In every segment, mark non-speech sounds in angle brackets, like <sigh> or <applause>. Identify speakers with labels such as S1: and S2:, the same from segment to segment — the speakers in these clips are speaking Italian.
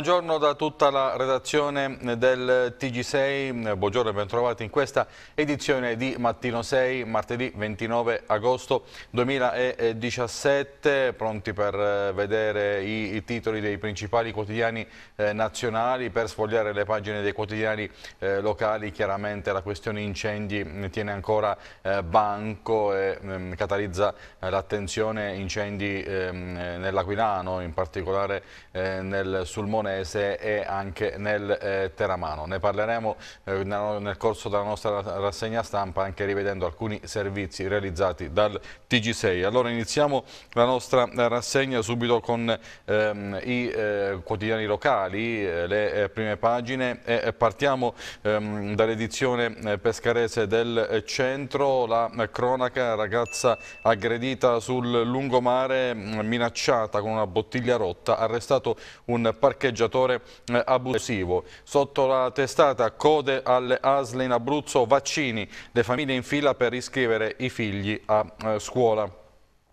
S1: buongiorno da tutta la redazione del TG6, buongiorno e bentrovati in questa edizione di Mattino 6, martedì 29 agosto 2017, pronti per eh, vedere i, titoli dei principali quotidiani eh, nazionali, per sfogliare le pagine dei quotidiani eh, locali, chiaramente la questione incendi tiene ancora banco e ehm, catalizza l'attenzione incendi ehm, nell'Aquilano, in particolare nel Sulmonese e anche nel eh, Teramano. Ne parleremo eh, nel corso della nostra rassegna stampa anche rivedendo alcuni servizi realizzati dal TG6. Allora iniziamo la nostra rassegna subito con ehm, i eh, quotidiani locali, eh, le eh, prime pagine e partiamo ehm, dall'edizione pescarese del centro, la cronaca ragazza aggredita sul lungomare minacciata con una bottiglia rotta, arrestato un parcheggiatore eh, abusivo. Sotto la testata code alle ASL in Abruzzo, vaccini, le famiglie in fila per iscrivere i figli a eh, scuola.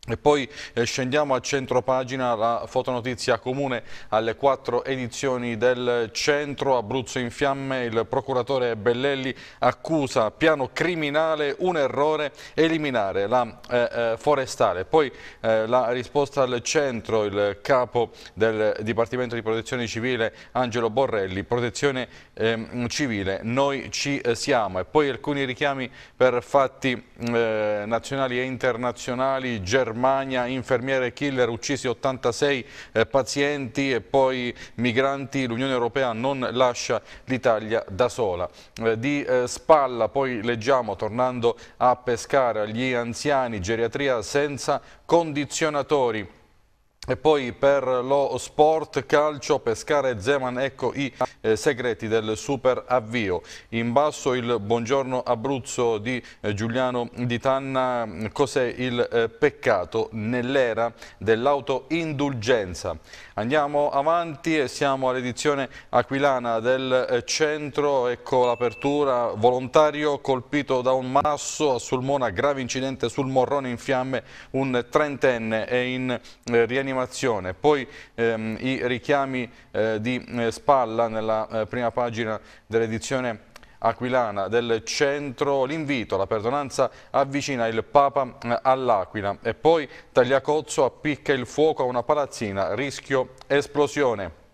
S1: E poi eh, scendiamo a centro pagina, la fotonotizia comune alle quattro edizioni del centro, Abruzzo in fiamme, il procuratore Bellelli accusa piano criminale, un errore, eliminare la eh, eh, forestale. Poi eh, la risposta al centro, il capo del Dipartimento di Protezione Civile Angelo Borrelli, protezione civile, noi ci eh, siamo. E poi alcuni richiami per fatti eh, nazionali e internazionali, Germania, infermiere killer, uccisi 86 eh, pazienti e poi migranti, l'Unione Europea non lascia l'Italia da sola. Di spalla poi leggiamo, tornando a pescare, agli anziani, geriatria senza condizionatori. E poi per lo sport, calcio, pescare Zeman, ecco i eh, segreti del super avvio. In basso il buongiorno Abruzzo di eh, Giuliano Di Tanna, cos'è il eh, peccato? Nell'era dell'autoindulgenza. Andiamo avanti e siamo all'edizione aquilana del eh, centro, ecco l'apertura, volontario colpito da un masso a Sulmona, grave incidente sul Morrone in fiamme, un trentenne è in eh, rianimazione rianimazione, poi ehm, i richiami eh, di eh, spalla nella eh, prima pagina dell'edizione aquilana del centro, l'invito, la perdonanza avvicina il Papa eh, all'Aquila. E poi Tagliacozzo appicca il fuoco a una palazzina, rischio esplosione.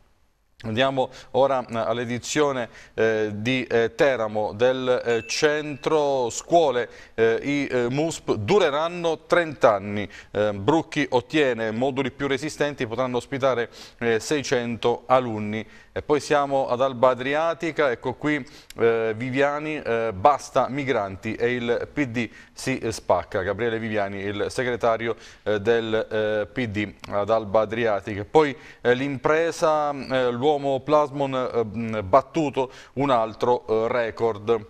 S1: Andiamo ora eh, all'edizione eh, di eh, Teramo del eh, centro scuole, eh, i eh, MUSP dureranno 30 anni, Brucchi ottiene moduli più resistenti, potranno ospitare 600 alunni. E poi siamo ad Alba Adriatica, ecco qui Viviani, basta migranti e il PD si spacca, Gabriele Viviani il segretario del PD ad Alba Adriatica. Poi l'impresa, l'uomo l'uomo Plasmon eh, battuto un altro eh, record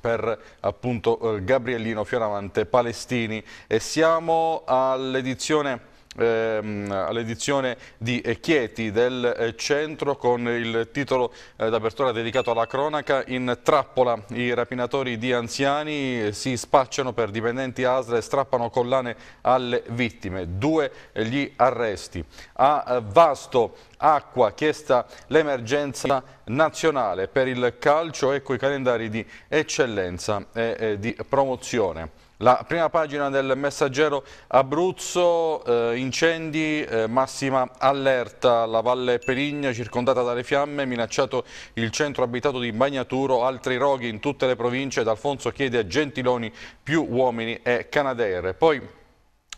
S1: per appunto eh, Gabriellino Fioravante Palestini. E siamo all'edizione ehm, all'edizione di Chieti del eh, centro con il titolo eh, d'apertura dedicato alla cronaca. In trappola i rapinatori di anziani si spacciano per dipendenti ASL e strappano collane alle vittime. Due gli arresti. A eh, Vasto acqua chiesta l'emergenza nazionale per il calcio, ecco i calendari di eccellenza e di promozione. La prima pagina del messaggero Abruzzo, eh, incendi, eh, massima allerta, la Valle Perigna circondata dalle fiamme, minacciato il centro abitato di Bagnaturo, altri roghi in tutte le province, D'Alfonso chiede a Gentiloni più uomini e Canadair. Poi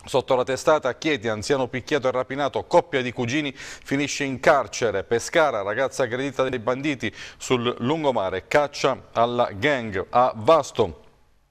S1: Sotto la testata Chieti, anziano picchiato e rapinato, coppia di cugini finisce in carcere, Pescara, ragazza aggredita dai banditi sul lungomare, caccia alla gang a Vasto.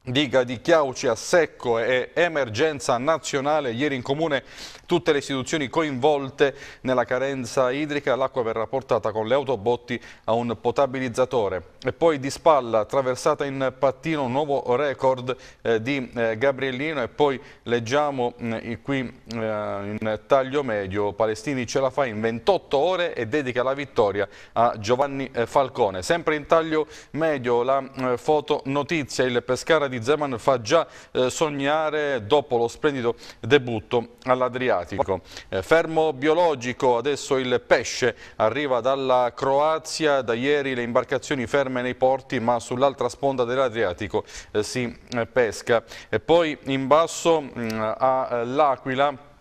S1: Diga di Chiauci a secco e emergenza nazionale. Ieri in comune tutte le istituzioni coinvolte nella carenza idrica. L'acqua verrà portata con le autobotti a un potabilizzatore. E poi di spalla, attraversata in pattino, un nuovo record eh, di eh, Gabriellino. E poi leggiamo eh, qui in taglio medio, Palestini ce la fa in 28 ore e dedica la vittoria a Giovanni eh, Falcone. Sempre in taglio medio la eh, foto notizia, il Pescara di di Zeman fa già eh, sognare dopo lo splendido debutto all'Adriatico. Eh, fermo biologico, adesso il pesce arriva dalla Croazia, da ieri le imbarcazioni ferme nei porti ma sull'altra sponda dell'Adriatico eh, si eh, pesca. E poi in basso mm, all'Aquila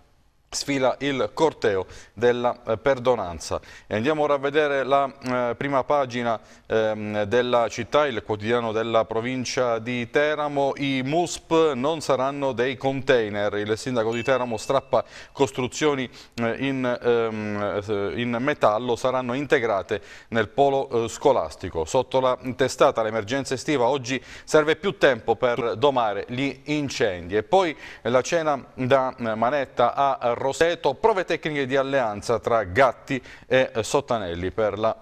S1: sfila il corteo della eh, perdonanza. Andiamo ora a vedere la eh, prima pagina ehm, della città, il quotidiano della provincia di Teramo. I MUSP non saranno dei container. Il sindaco di Teramo strappa costruzioni eh, in, ehm, eh, in, metallo, saranno integrate nel polo eh, scolastico. Sotto la testata l'emergenza estiva oggi serve più tempo per domare gli incendi. E poi la cena da eh, manetta a Roseto, prove tecniche di alleanza tra Gatti e Sottanelli per la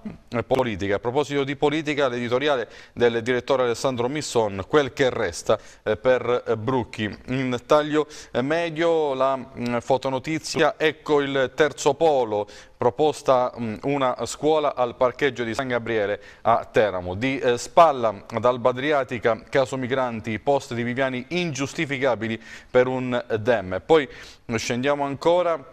S1: politica. A proposito di politica, l'editoriale del direttore Alessandro Misson, quel che resta eh, per Brucchi. In taglio medio la mm, fotonotizia, ecco il terzo polo, proposta mm, una scuola al parcheggio di San Gabriele a Teramo. Di eh, spalla dall'Alba Adriatica, caso migranti, post di Viviani ingiustificabili per un DEM. Poi scendiamo ancora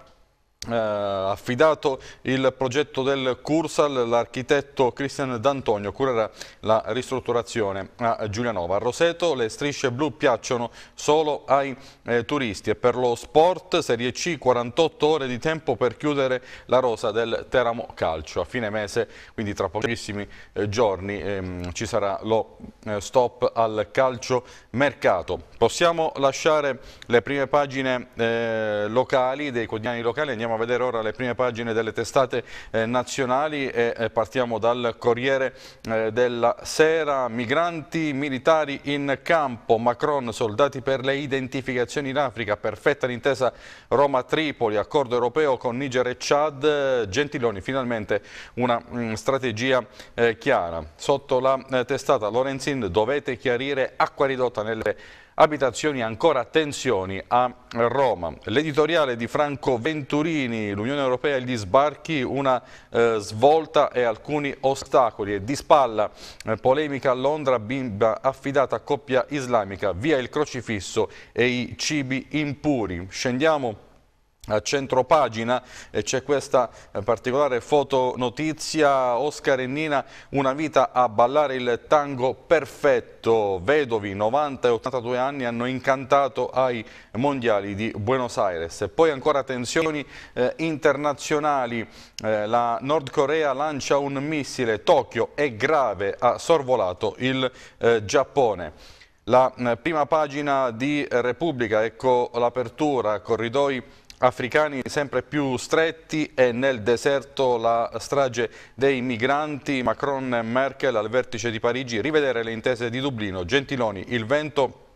S1: eh, affidato il progetto del Cursal, l'architetto Cristian D'Antonio curerà la ristrutturazione a Giulianova. A Roseto le strisce blu piacciono solo ai eh, turisti e per lo sport Serie C 48 ore di tempo per chiudere la rosa del Teramo Calcio. A fine mese, quindi tra pochissimi eh, giorni, ehm, ci sarà lo eh, stop al calcio mercato. Possiamo lasciare le prime pagine eh, locali, dei quotidiani locali, andiamo a vedere ora le prime pagine delle testate eh, nazionali e eh, partiamo dal Corriere eh, della Sera. Migranti militari in campo, Macron, soldati per le identificazioni in Africa, perfetta l'intesa Roma-Tripoli, accordo europeo con Niger e Chad, Gentiloni finalmente una mh, mm, strategia eh, chiara. Sotto la eh, testata Lorenzin dovete chiarire acqua ridotta nelle abitazioni ancora tensioni a Roma. L'editoriale di Franco Venturini, l'Unione Europea e gli sbarchi, una eh, svolta e alcuni ostacoli. E di spalla, eh, polemica a Londra, bimba affidata a coppia islamica, via il crocifisso e i cibi impuri. Scendiamo a centro pagina c'è questa eh, particolare fotonotizia. Oscar e Nina una vita a ballare il tango perfetto. Vedovi 90 e 82 anni hanno incantato ai mondiali di Buenos Aires. E poi ancora tensioni eh, internazionali. Eh, la Nord Corea lancia un missile. Tokyo è grave ha sorvolato il eh, Giappone. La eh, prima pagina di Repubblica ecco l'apertura. Corridoi africani sempre più stretti e nel deserto la strage dei migranti, Macron e Merkel al vertice di Parigi, rivedere le intese di Dublino, Gentiloni, il vento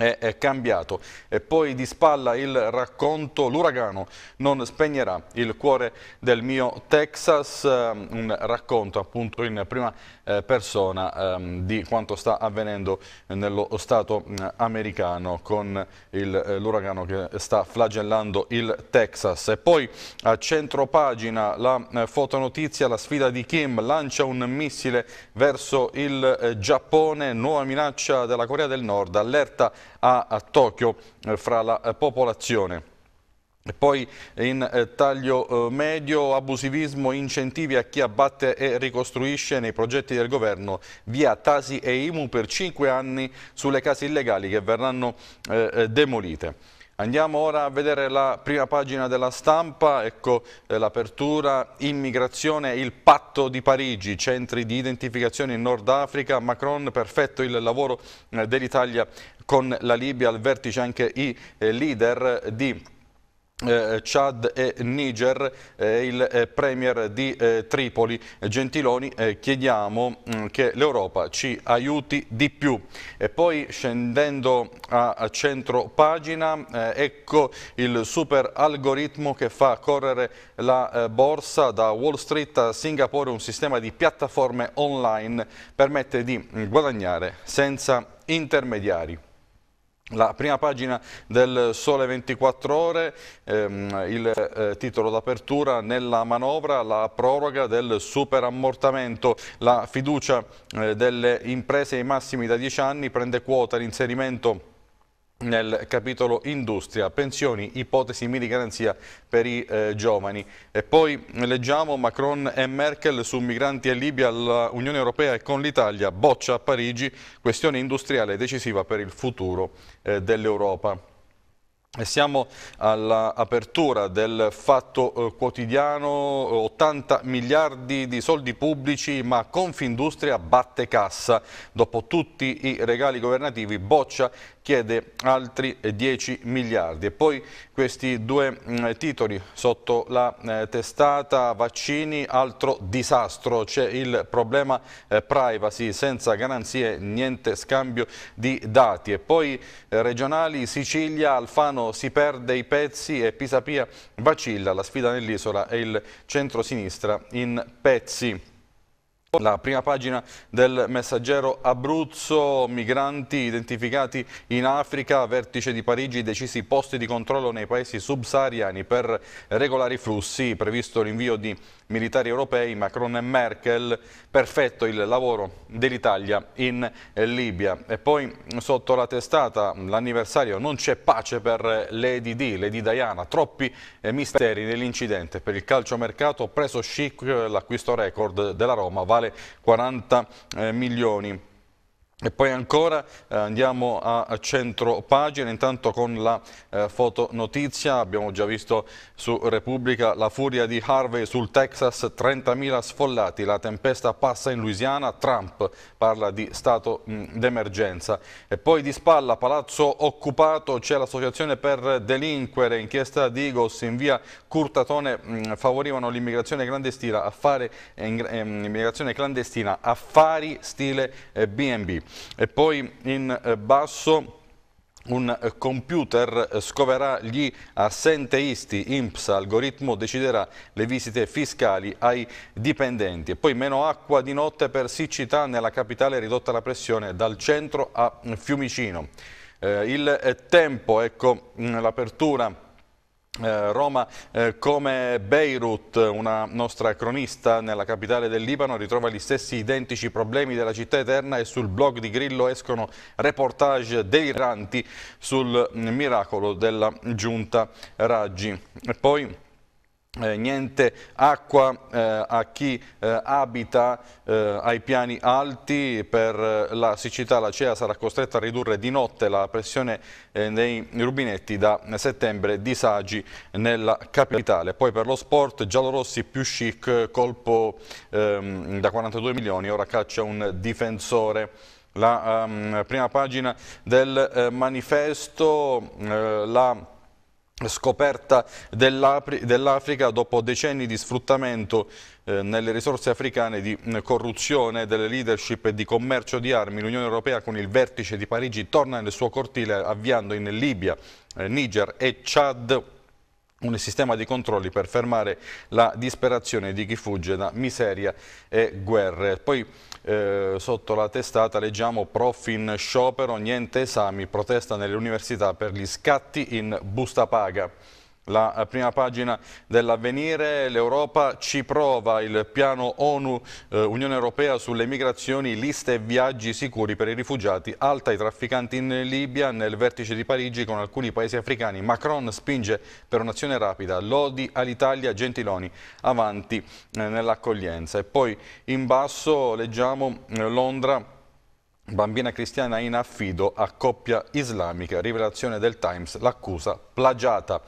S1: è cambiato. E poi di spalla il racconto l'uragano non spegnerà il cuore del mio Texas. Ehm, un racconto appunto in prima eh, persona um, di quanto sta avvenendo nello Stato mm, americano con eh, l'uragano che sta flagellando il Texas e poi a centro pagina la eh, fotonotizia la sfida di Kim lancia un missile verso il eh, Giappone nuova minaccia della Corea del Nord allerta a, Tokyo eh, fra la eh, popolazione. Poi in eh, taglio eh, medio, abusivismo, incentivi a chi abbatte e ricostruisce nei progetti del governo via Tasi e Imu per cinque anni sulle case illegali che verranno eh, demolite. Andiamo ora a vedere la prima pagina della stampa, ecco l'apertura, immigrazione, il patto di Parigi, centri di identificazione in Nord Africa, Macron, perfetto il lavoro dell'Italia con la Libia, al vertice anche i leader di eh, Chad e Niger, eh, il eh, premier di eh, Tripoli Gentiloni, eh, chiediamo mh, mm, che l'Europa ci aiuti di più. E poi scendendo a, a centro pagina, eh, ecco il super algoritmo che fa correre la borsa da Wall Street a Singapore, un sistema di piattaforme online permette di guadagnare senza intermediari. La prima pagina del Sole 24 Ore, ehm, il eh, titolo d'apertura nella manovra, la proroga del superammortamento, la fiducia eh, delle imprese ai massimi da 10 anni prende quota. L'inserimento nel capitolo industria, pensioni, ipotesi di garanzia per i eh, giovani. E poi leggiamo Macron e Merkel su migranti e Libia l'Unione Europea e con l'Italia, boccia a Parigi, questione industriale decisiva per il futuro eh, dell'Europa. E siamo all'apertura del fatto eh, quotidiano, 80 miliardi di soldi pubblici ma Confindustria batte cassa. Dopo tutti i regali governativi Boccia chiede altri 10 miliardi. E poi questi due mm, titoli sotto la eh, testata vaccini, altro disastro, c'è il problema eh, privacy, senza garanzie niente scambio di dati. E poi eh, regionali, Sicilia, Alfano si perde i pezzi e Pisapia vacilla, la sfida nell'isola e il centro-sinistra in pezzi. La prima pagina del messaggero Abruzzo, migranti identificati in Africa, vertice di Parigi, decisi posti di controllo nei paesi subsahariani per regolare i flussi, previsto l'invio di militari europei, Macron e Merkel, perfetto il lavoro dell'Italia in Libia. E poi sotto la testata l'anniversario non c'è pace per Lady D, Lady Diana, troppi misteri nell'incidente. Per il calciomercato preso chic l'acquisto record della Roma, vale 40 eh, milioni. E poi ancora eh, andiamo a, centro pagina, intanto con la eh, fotonotizia, abbiamo già visto su Repubblica la furia di Harvey sul Texas, 30.000 sfollati, la tempesta passa in Louisiana, Trump parla di stato d'emergenza. E poi di spalla, palazzo occupato, c'è l'associazione per delinquere, inchiesta di Igos in via Curtatone, mh, favorivano l'immigrazione clandestina, affare, eh, immigrazione clandestina, affari stile B&B. E poi in eh, basso un eh, computer eh, scoverà gli assenteisti, INPS algoritmo deciderà le visite fiscali ai dipendenti e poi meno acqua di notte per siccità nella capitale ridotta la pressione dal centro a Fiumicino. Eh, il tempo, ecco l'apertura eh, Roma eh, come Beirut, una nostra cronista nella capitale del Libano, ritrova gli stessi identici problemi della città eterna e sul blog di Grillo escono reportage deliranti sul miracolo della giunta Raggi. E poi eh, niente acqua eh, a chi eh, abita eh, ai piani alti, per la siccità la CEA sarà costretta a ridurre di notte la pressione eh, nei rubinetti da settembre, disagi nella capitale. Poi per lo sport giallorossi più chic, colpo ehm, da 42 milioni, ora caccia un difensore. La um, prima pagina del eh, manifesto, la scoperta dell'Africa dopo decenni di sfruttamento eh, nelle risorse africane di corruzione delle leadership e di commercio di armi. L'Unione Europea con il vertice di Parigi torna nel suo cortile avviando in Libia, eh, Niger e Chad un sistema di controlli per fermare la disperazione di chi fugge da miseria e guerre. Poi eh, sotto la testata leggiamo prof in sciopero, niente esami, protesta nelle università per gli scatti in busta paga. La eh, prima pagina dell'avvenire, l'Europa ci prova il piano ONU eh, Unione Europea sulle migrazioni, liste e viaggi sicuri per i rifugiati, alta i trafficanti in Libia, nel vertice di Parigi con alcuni paesi africani. Macron spinge per un'azione rapida, lodi all'Italia, Gentiloni avanti eh, nell'accoglienza. E poi in basso leggiamo eh, Londra Bambina cristiana in affido a coppia islamica, rivelazione del Times, l'accusa plagiata.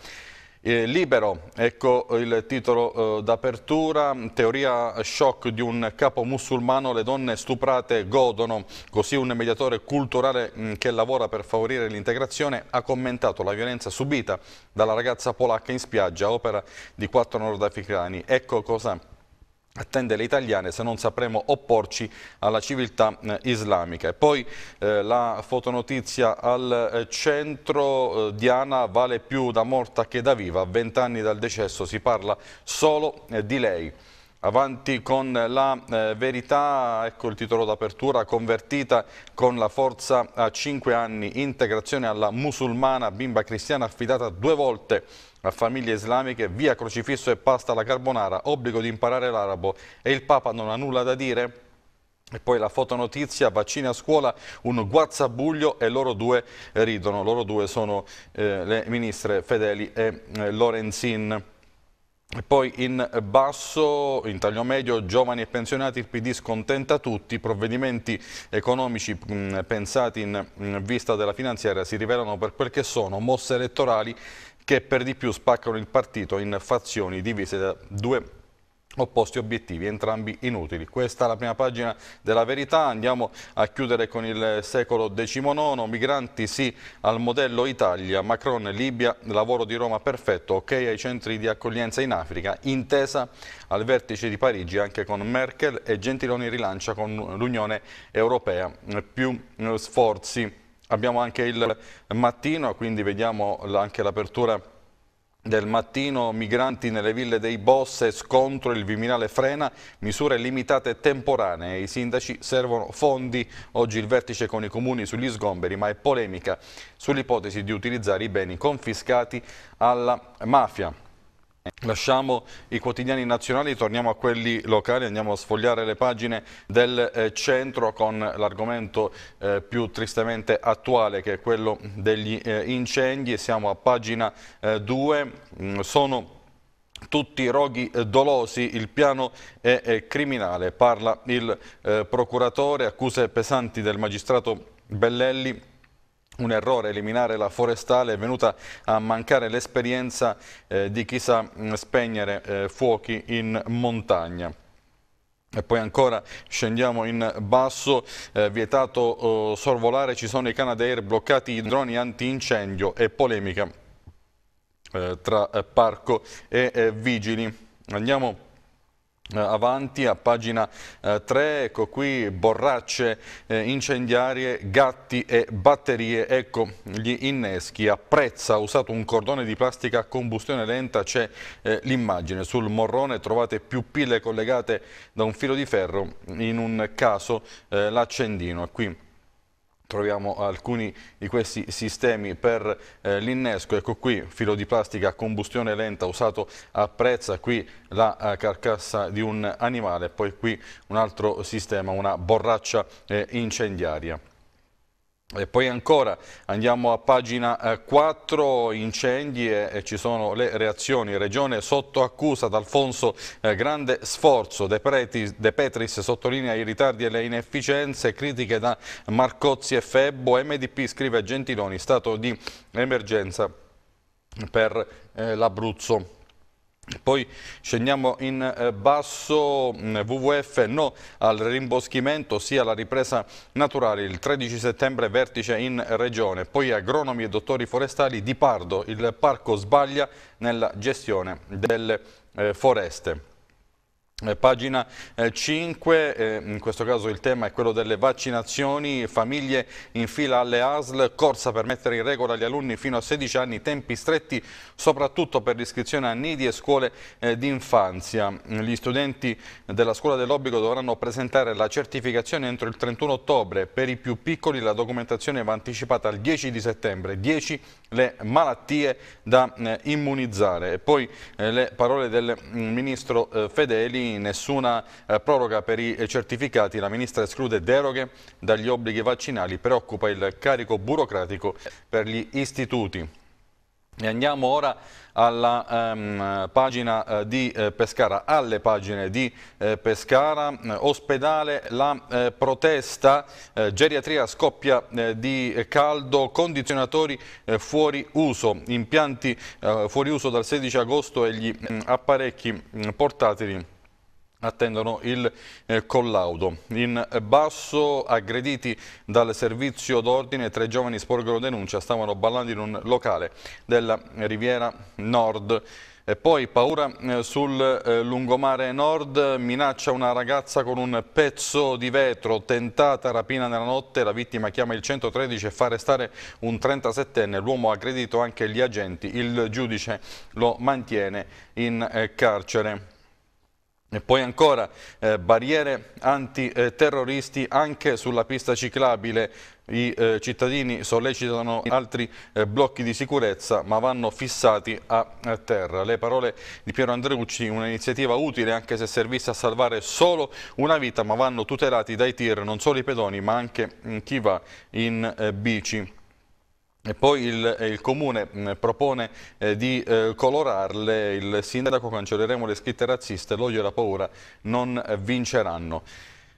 S1: Eh, libero, ecco il titolo eh, d'apertura, teoria shock di un capo musulmano, le donne stuprate godono, così un mediatore culturale mh, mm, che lavora per favorire l'integrazione ha commentato la violenza subita dalla ragazza polacca in spiaggia, opera di quattro nordafricani. Ecco cosa attende le italiane se non sapremo opporci alla civiltà eh, islamica. E poi eh, la fotonotizia al eh, centro, eh, Diana vale più da morta che da viva, a vent'anni dal decesso si parla solo eh, di lei. Avanti con la eh, verità, ecco il titolo d'apertura, convertita con la forza a 5 anni, integrazione alla musulmana, bimba cristiana affidata due volte a famiglie islamiche, via crocifisso e pasta alla carbonara, obbligo di imparare l'arabo e il Papa non ha nulla da dire? E poi la fotonotizia, vaccini a scuola, un guazzabuglio e loro due ridono, loro due sono eh, le ministre Fedeli e eh, Lorenzin. Poi in basso, in taglio medio, giovani e pensionati, il PD scontenta tutti, i provvedimenti economici mh, pensati in mh, vista della finanziaria si rivelano per quel che sono, mosse elettorali che per di più spaccano il partito in fazioni divise da due opposti obiettivi, entrambi inutili. Questa è la prima pagina della verità, andiamo a chiudere con il secolo XIX, migranti sì al modello Italia, Macron, Libia, lavoro di Roma perfetto, ok ai centri di accoglienza in Africa, intesa al vertice di Parigi anche con Merkel e Gentiloni rilancia con l'Unione Europea, più sforzi. Abbiamo anche il mattino, quindi vediamo anche l'apertura del mattino, migranti nelle ville dei boss e scontro, il Viminale frena, misure limitate temporanee, i sindaci servono fondi, oggi il vertice con i comuni sugli sgomberi, ma è polemica sull'ipotesi di utilizzare i beni confiscati alla mafia. Lasciamo i quotidiani nazionali, torniamo a quelli locali, andiamo a sfogliare le pagine del eh, centro con l'argomento eh, più tristemente attuale che è quello degli eh, incendi. Siamo a pagina 2, eh, mm, sono tutti roghi eh, dolosi, il piano è, criminale, parla il procuratore, accuse pesanti del magistrato Bellelli un errore eliminare la forestale, è venuta a mancare l'esperienza eh, di chi sa mm, spegnere eh, fuochi in montagna. E poi ancora scendiamo in basso, eh, vietato oh, sorvolare, ci sono i Canadair bloccati i droni antincendio e polemica eh, tra eh, parco e eh, vigili. Andiamo avanti a pagina 3, eh, ecco qui borracce eh, incendiarie, gatti e batterie, ecco gli inneschi, apprezza, ha usato un cordone di plastica a combustione lenta, c'è l'immagine, sul morrone trovate più pile collegate da un filo di ferro, in un caso l'accendino, qui troviamo alcuni di questi sistemi per eh, l'innesco, ecco qui filo di plastica a combustione lenta usato a prezza, qui la eh, carcassa di un animale, poi qui un altro sistema, una borraccia eh, incendiaria. E poi ancora andiamo a pagina 4, eh, incendi e, ci sono le reazioni. Regione sotto accusa d'Alfonso, eh, grande sforzo. De, Pretis, De, Petris sottolinea i ritardi e le inefficienze, critiche da Marcozzi e Febbo. MDP scrive Gentiloni, stato di emergenza per eh, l'Abruzzo. Poi scendiamo in eh, basso, mm, WWF no al rimboschimento sia alla ripresa naturale, il 13 settembre vertice in regione, poi agronomi e dottori forestali di Pardo, il parco sbaglia nella gestione delle eh, foreste. Eh, pagina 5, eh, eh, in questo caso il tema è quello delle vaccinazioni, famiglie in fila alle ASL, corsa per mettere in regola gli alunni fino a 16 anni, tempi stretti soprattutto per l'iscrizione a nidi e scuole d'infanzia. Gli studenti della scuola dell'obbligo dovranno presentare la certificazione entro il 31 ottobre, per i più piccoli la documentazione va anticipata al 10 di settembre, 10 le malattie da eh, immunizzare. E poi eh, le parole del mm, ministro Fedeli nessuna eh, proroga per i certificati, la Ministra esclude deroghe dagli obblighi vaccinali, preoccupa il carico burocratico per gli istituti. E andiamo ora alla ehm, pagina eh, di eh, Pescara, alle pagine di eh, Pescara, eh, ospedale, la eh, protesta, geriatria scoppia di caldo, condizionatori fuori uso, impianti fuori uso dal 16 agosto e gli mm, apparecchi mm, portatili attendono il eh, collaudo. In basso, aggrediti dal servizio d'ordine, tre giovani sporgono denuncia, stavano ballando in un locale della Riviera Nord. E poi paura eh, sul eh, lungomare nord, minaccia una ragazza con un pezzo di vetro, tentata rapina nella notte, la vittima chiama il 113 e fa arrestare un 37enne, l'uomo ha aggredito anche gli agenti, il giudice lo mantiene in eh, carcere. E poi ancora eh, barriere antiterroristi anche sulla pista ciclabile. I eh, cittadini sollecitano altri eh, blocchi di sicurezza ma vanno fissati a, a terra. Le parole di Piero Andreucci, un'iniziativa utile anche se servisse a salvare solo una vita ma vanno tutelati dai tir non solo i pedoni ma anche mm, chi va in eh, bici. E poi il, il Comune mm, propone eh, di eh, colorarle, il sindaco cancelleremo le scritte razziste, l'odio e la paura non vinceranno.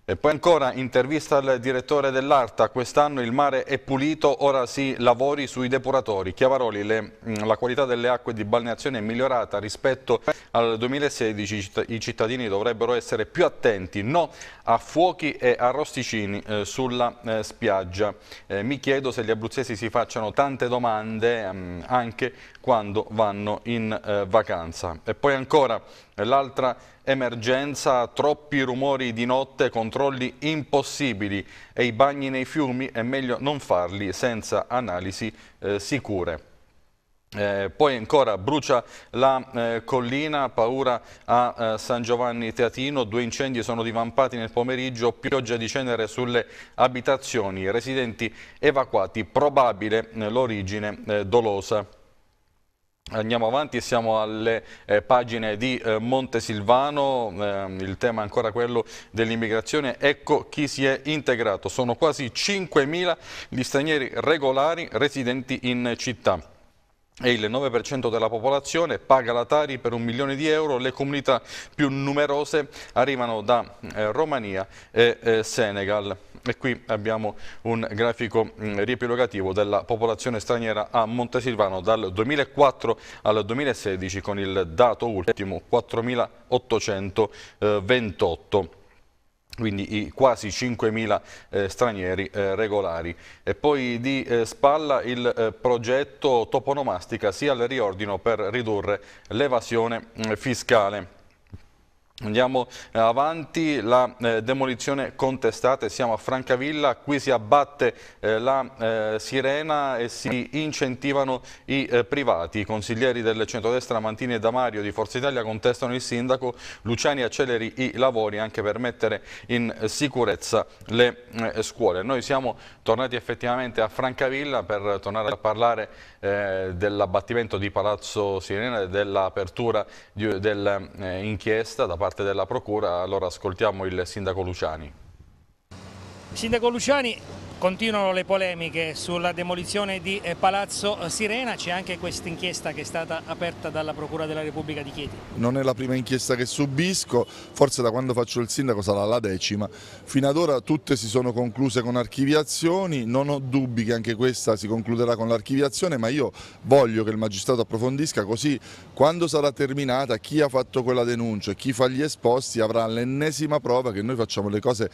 S1: E poi ancora intervista al direttore dell'Arta, quest'anno il mare è pulito, ora si lavori sui depuratori. Chiavaroli, le, mm, la qualità delle acque di balneazione è migliorata rispetto al 2016, i cittadini dovrebbero essere più attenti, no a fuochi e arrosticini eh, sulla eh, spiaggia. Eh, mi chiedo se gli abruzzesi si facciano tante domande ehm, anche quando vanno in eh, vacanza. E poi ancora l'altra emergenza, troppi rumori di notte, controlli impossibili e i bagni nei fiumi è meglio non farli senza analisi eh, sicure. Eh, poi ancora brucia la eh, collina, paura a eh, San Giovanni Teatino, due incendi sono divampati nel pomeriggio, pioggia di cenere sulle abitazioni, residenti evacuati, probabile eh, l'origine eh, dolosa. Andiamo avanti, siamo alle eh, pagine di eh, Montesilvano, eh, il tema è ancora quello dell'immigrazione, ecco chi si è integrato, sono quasi 5.000 gli stranieri regolari residenti in città. E il 9% della popolazione paga la Tari per un milione di euro, le comunità più numerose arrivano da eh, Romania e eh, Senegal. E qui abbiamo un grafico mm, riepilogativo della popolazione straniera a Montesilvano dal 2004 al 2016 con il dato ultimo 4.828 quindi i quasi 5.000 eh, stranieri eh, regolari. E poi di eh, spalla il eh, progetto toponomastica sia il riordino per ridurre l'evasione mm, fiscale. Andiamo eh, avanti, la eh, demolizione contestata, siamo a Francavilla, qui si abbatte eh, la eh, sirena e si incentivano i eh, privati. I consiglieri del centrodestra Mantini e Damario di Forza Italia contestano il sindaco, Luciani acceleri i lavori anche per mettere in sicurezza le eh, scuole. Noi siamo tornati effettivamente a Francavilla per tornare a parlare dell'abbattimento di Palazzo Sirena e dell'apertura dell'inchiesta da parte parte della Procura, allora ascoltiamo il Sindaco Luciani.
S2: Sindaco Luciani, Continuano le polemiche sulla demolizione di eh, Palazzo Sirena, c'è anche questa inchiesta che è stata aperta dalla Procura della Repubblica di Chieti.
S3: Non è la prima inchiesta che subisco, forse da quando faccio il sindaco sarà la decima. Fino ad ora tutte si sono concluse con archiviazioni, non ho dubbi che anche questa si concluderà con l'archiviazione, ma io voglio che il magistrato approfondisca così quando sarà terminata chi ha fatto quella denuncia e chi fa gli esposti avrà l'ennesima prova che noi facciamo le cose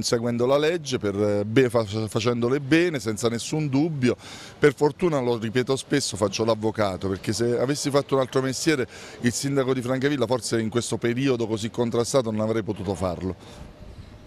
S3: seguendo la legge per eh, facendole bene, senza nessun dubbio. Per fortuna, lo ripeto spesso, faccio l'avvocato, perché se avessi fatto un altro mestiere il sindaco di Francavilla forse in questo periodo così contrastato non avrei potuto farlo.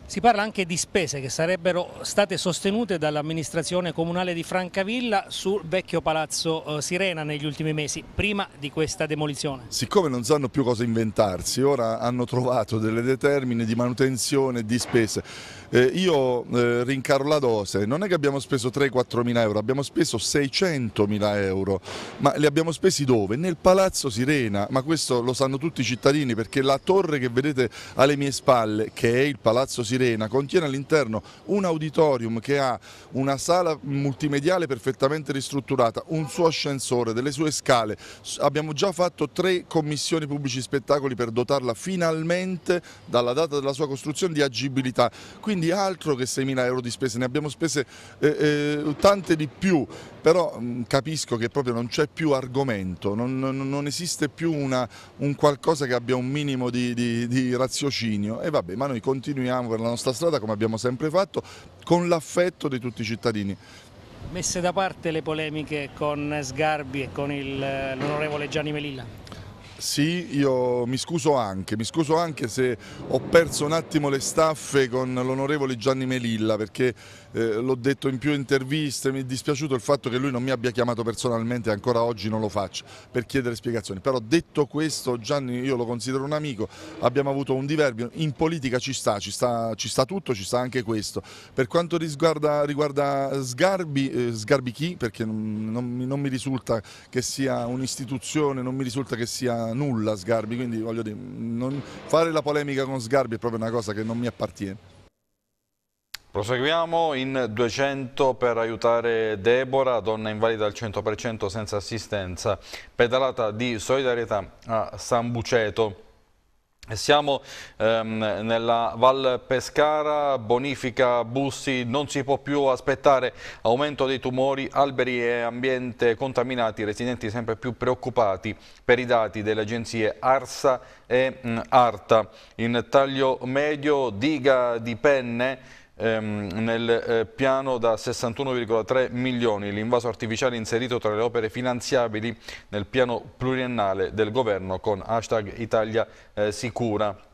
S2: Si parla anche di spese che sarebbero state sostenute dall'amministrazione comunale di Francavilla sul vecchio palazzo eh, Sirena negli ultimi mesi, prima di questa demolizione.
S3: Siccome non sanno più cosa inventarsi, ora hanno trovato delle determine di manutenzione di spese. Eh, io eh, rincaro la dose, non è che abbiamo speso 3-4 mila euro, abbiamo speso 600 mila euro, ma li abbiamo spesi dove? Nel palazzo Sirena, ma questo lo sanno tutti i cittadini perché la torre che vedete alle mie spalle, che è il palazzo Sirena, contiene all'interno un auditorium che ha una sala multimediale perfettamente ristrutturata, un suo ascensore, delle sue scale. Abbiamo già fatto tre commissioni pubblici spettacoli per dotarla finalmente dalla data della sua costruzione di agibilità. Quindi altro che 6.000 euro di spese, ne abbiamo spese eh, eh, tante di più, però mh, capisco che proprio non c'è più argomento, non, non, non esiste più una, un qualcosa che abbia un minimo di, di, di raziocinio e vabbè, ma noi continuiamo per la la nostra strada come abbiamo sempre fatto, con l'affetto di tutti i cittadini.
S2: Messe da parte le polemiche con Sgarbi e con l'onorevole Gianni Melilla?
S3: Sì, io mi scuso anche, mi scuso anche se ho perso un attimo le staffe con l'onorevole Gianni Melilla perché eh, l'ho detto in più interviste, mi è dispiaciuto il fatto che lui non mi abbia chiamato personalmente ancora oggi non lo faccio per chiedere spiegazioni, però detto questo Gianni io lo considero un amico, abbiamo avuto un diverbio, in politica ci sta, ci sta, ci sta tutto, ci sta anche questo. Per quanto riguarda, riguarda Sgarbi, eh, Sgarbi chi? Perché non, non, non mi risulta che sia un'istituzione, non mi risulta che sia nulla Sgarbi, quindi voglio dire, non, fare la polemica con Sgarbi è proprio una cosa che non mi appartiene.
S1: Proseguiamo in 200 per aiutare Deborah, donna invalida al 100% senza assistenza, pedalata di solidarietà a San Buceto. Siamo ehm, nella Val Pescara, bonifica Bussi, non si può più aspettare aumento dei tumori, alberi e ambiente contaminati, residenti sempre più preoccupati per i dati delle agenzie Arsa e mh, Arta. In taglio medio diga di penne ehm, nel eh, piano da 61,3 milioni, l'invaso artificiale inserito tra le opere finanziabili nel piano pluriennale del governo con hashtag Italia eh, Sicura.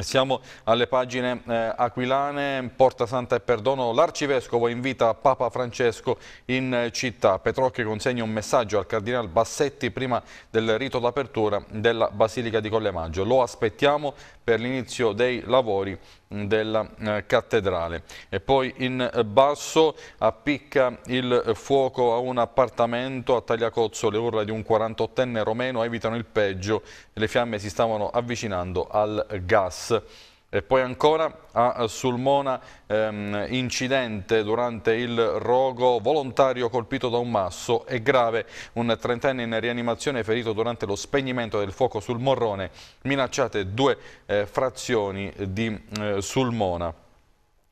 S1: Siamo alle pagine eh, aquilane, Porta Santa e Perdono, l'arcivescovo invita Papa Francesco in eh, città. Petrocchi consegna un messaggio al cardinale Bassetti prima del rito d'apertura della Basilica di Collemaggio. Lo aspettiamo per l'inizio dei lavori della eh, cattedrale. E poi in basso appicca il fuoco a un appartamento a Tagliacozzo, le urla di un 48enne romeno evitano il peggio, le fiamme si stavano avvicinando al gas. E poi ancora a Sulmona, ehm, incidente durante il rogo, volontario colpito da un masso, è grave, un trentenne in rianimazione ferito durante lo spegnimento del fuoco sul Morrone, minacciate due eh, frazioni di eh, Sulmona.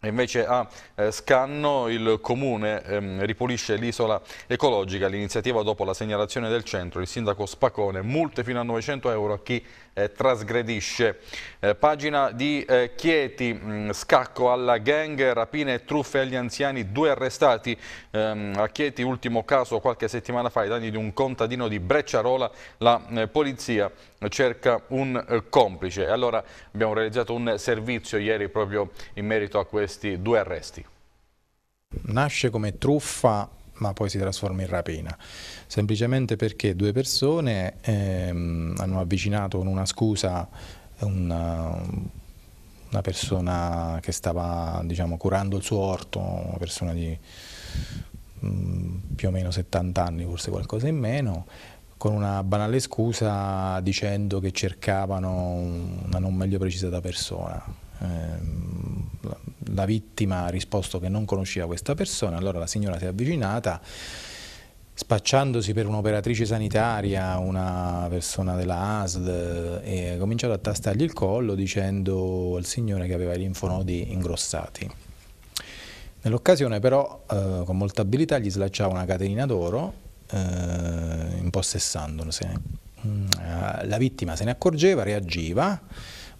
S1: Invece a eh, Scanno il comune ehm, ripulisce l'isola ecologica, l'iniziativa dopo la segnalazione del centro, il sindaco Spacone, multe fino a 900 euro a chi eh, trasgredisce. Eh, pagina di Chieti, mm, scacco alla gang, rapine e truffe agli anziani, due arrestati ehm, a Chieti, ultimo caso qualche settimana fa ai danni di un contadino di Brecciarola, la polizia cerca un eh, complice. Allora abbiamo realizzato un servizio ieri proprio in merito a questi due arresti.
S4: Nasce come truffa ma poi si trasforma in rapina, semplicemente perché due persone ehm, hanno avvicinato con una scusa una, una persona che stava diciamo, curando il suo orto, una persona di mh, mm, più o meno 70 anni, forse qualcosa in meno, con una banale scusa dicendo che cercavano una non meglio precisata persona. Ehm, la vittima ha risposto che non conosceva questa persona, allora la signora si è avvicinata spacciandosi per un'operatrice sanitaria, una persona della ASL e ha cominciato a tastargli il collo dicendo al signore che aveva i linfonodi ingrossati. Nell'occasione però eh, con molta abilità gli slacciava una catenina d'oro eh, impossessandosene. Mm, eh, la vittima se ne accorgeva, reagiva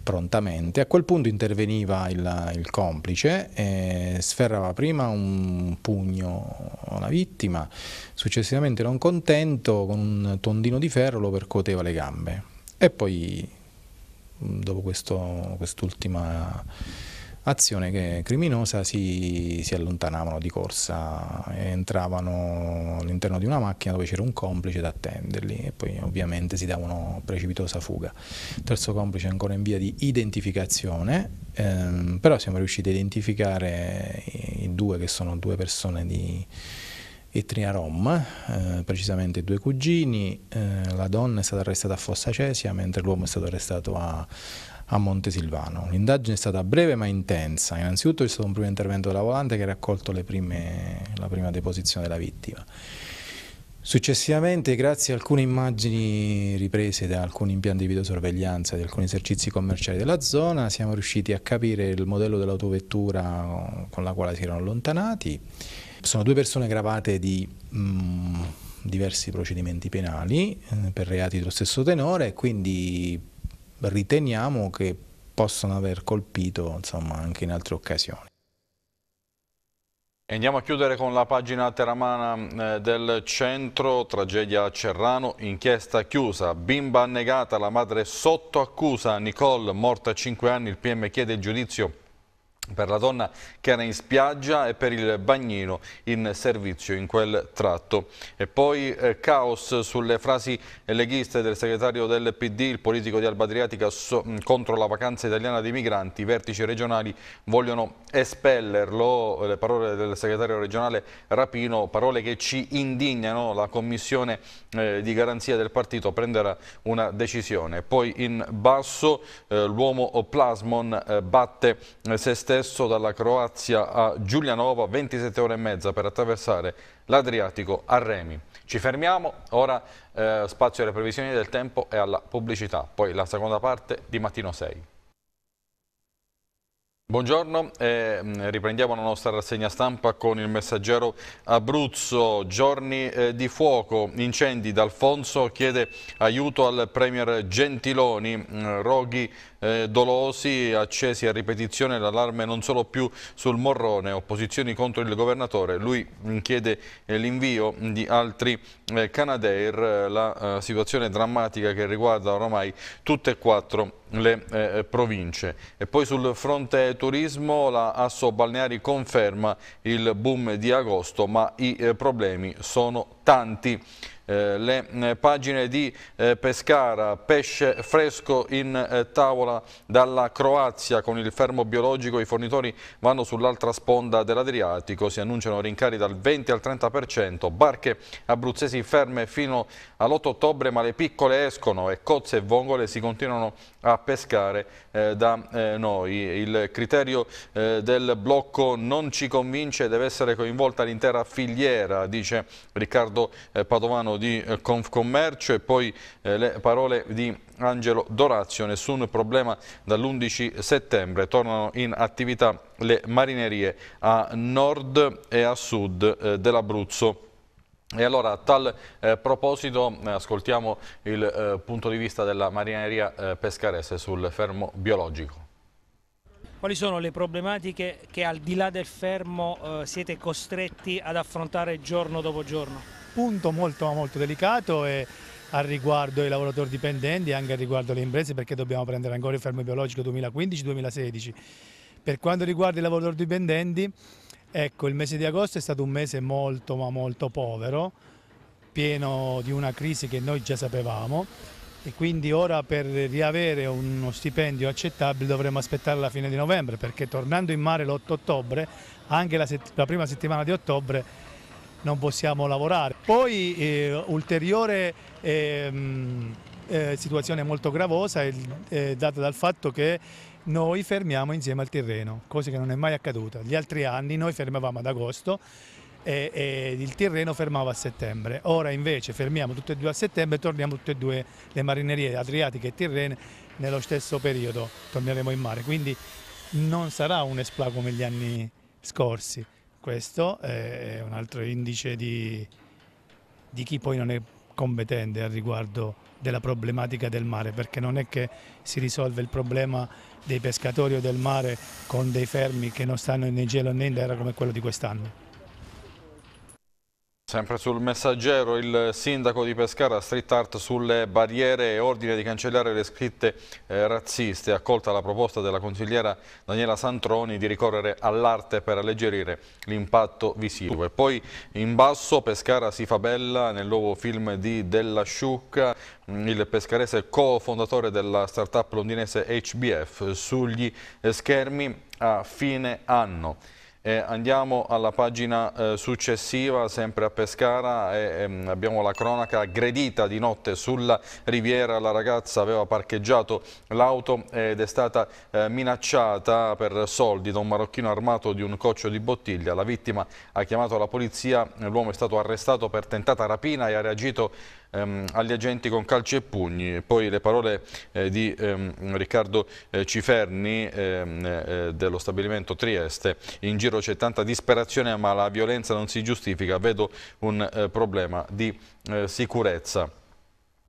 S4: prontamente. A quel punto interveniva il, il complice, e sferrava prima un pugno alla vittima, successivamente non contento con un tondino di ferro lo percuoteva le gambe e poi dopo questo, quest'ultima azione criminosa si, si, allontanavano di corsa entravano all'interno di una macchina dove c'era un complice da attenderli e poi ovviamente si davano precipitosa fuga. Il terzo complice è ancora in via di identificazione, ehm, però siamo riusciti a identificare i due che sono due persone di etnia rom, eh, precisamente due cugini, eh, la donna è stata arrestata a Fossa Cesia mentre l'uomo è stato arrestato a a Montesilvano. L'indagine è stata breve ma intensa. Innanzitutto c'è stato un primo intervento della volante che ha raccolto prime, la prima deposizione della vittima. Successivamente, grazie a alcune immagini riprese da alcuni impianti di videosorveglianza di alcuni esercizi commerciali della zona, siamo riusciti a capire il modello dell'autovettura con la quale si erano allontanati. Sono due persone gravate di mh, mm, diversi procedimenti penali eh, per reati dello stesso tenore, quindi riteniamo che possano aver colpito insomma, anche in altre occasioni.
S1: Andiamo a chiudere con la pagina teramana eh, del centro, tragedia a Cerrano, inchiesta chiusa, bimba annegata, la madre sotto accusa, Nicole morta a 5 anni, il PM chiede il giudizio per la donna che era in spiaggia e per il bagnino in servizio in quel tratto. E poi eh, caos sulle frasi leghiste del segretario del PD, il politico di Alba Adriatica so, contro la vacanza italiana dei migranti, i vertici regionali vogliono espellerlo, le parole del segretario regionale Rapino, parole che ci indignano, la commissione eh, di garanzia del partito prenderà una decisione. Poi in basso eh, l'uomo Plasmon eh, batte se stesso stesso dalla Croazia a Giulianova, 27 ore e mezza per attraversare l'Adriatico a Remi. Ci fermiamo, ora eh, spazio alle previsioni del tempo e alla pubblicità, poi la seconda parte di Mattino 6. Buongiorno, eh, riprendiamo la nostra rassegna stampa con il messaggero Abruzzo, giorni eh, di fuoco, incendi, D'Alfonso chiede aiuto al Premier Gentiloni, mm, roghi eh, dolosi, accesi a ripetizione l'allarme non solo più sul Morrone, opposizioni contro il governatore, lui chiede eh, l'invio di altri eh, Canadair, la eh, situazione drammatica che riguarda ormai tutte e quattro le eh, province. E poi sul fronte turismo la Asso Balneari conferma il boom di agosto ma i eh, problemi sono tanti. Eh, le eh, pagine di eh, Pescara, pesce fresco in tavola dalla Croazia. Con il fermo biologico, i fornitori vanno sull'altra sponda dell'Adriatico, si annunciano rincari dal 20 al 30%, barche abruzzesi ferme fino all'8 ottobre ma le piccole escono e cozze e vongole si continuano a pescare da eh, noi. Il criterio eh, del blocco non ci convince, deve essere coinvolta l'intera filiera, dice Riccardo Padovano di eh, Confcommercio e poi eh, le parole di Angelo Dorazio, nessun problema dall'11 settembre, tornano in attività le marinerie a nord e a sud eh, dell'Abruzzo. E allora a tal eh, proposito eh, ascoltiamo il eh, punto di vista della marineria eh, pescarese sul fermo biologico.
S2: Quali sono le problematiche che al di là del fermo eh, siete costretti ad affrontare giorno dopo giorno?
S5: punto molto, molto delicato e a riguardo ai lavoratori dipendenti e anche a riguardo alle imprese perché dobbiamo prendere ancora il fermo biologico 2015-2016. Per quanto riguarda i lavoratori dipendenti, ecco, il mese di agosto è stato un mese molto ma molto povero, pieno di una crisi che noi già sapevamo e quindi ora per riavere uno stipendio accettabile dovremo aspettare la fine di novembre perché tornando in mare l'8 ottobre, anche la, la prima settimana di ottobre non possiamo lavorare. Poi eh, ulteriore eh, eh, situazione molto gravosa è eh, data dal fatto che noi fermiamo insieme al Tirreno, cosa che non è mai accaduta. Gli altri anni noi fermavamo ad agosto e, e, il Tirreno fermava a settembre. Ora invece fermiamo tutte e due a settembre e torniamo tutte e due le marinerie adriatiche e Tirrene nello stesso periodo, torneremo in mare. Quindi non sarà un espla come gli anni scorsi. Questo è un altro indice di, di chi poi non è competente al riguardo della problematica del mare, perché non è che si risolve il problema dei pescatori o del mare con dei fermi che non stanno né in cielo né in terra come quello di quest'anno.
S1: Sempre sul messaggero il sindaco di Pescara, street art sulle barriere e ordine di cancellare le scritte eh, razziste. Accolta la proposta della consigliera Daniela Santroni di ricorrere all'arte per alleggerire l'impatto visivo. E poi in basso Pescara si fa bella nel nuovo film di Della Sciucca, il pescarese co-fondatore della startup londinese HBF sugli schermi a fine anno. Eh, andiamo alla pagina eh, successiva, sempre a Pescara, e, ehm, abbiamo la cronaca aggredita di notte sulla riviera, la ragazza aveva parcheggiato l'auto ed è stata eh, minacciata per soldi da un marocchino armato di un coccio di bottiglia, la vittima ha chiamato la polizia, l'uomo è stato arrestato per tentata rapina e ha reagito ehm, agli agenti con calci e pugni. Poi le parole eh, di ehm, Riccardo eh, Ciferni ehm, eh, dello stabilimento Trieste. In giro c'è tanta disperazione ma la violenza non si giustifica, vedo un eh, problema di eh, sicurezza.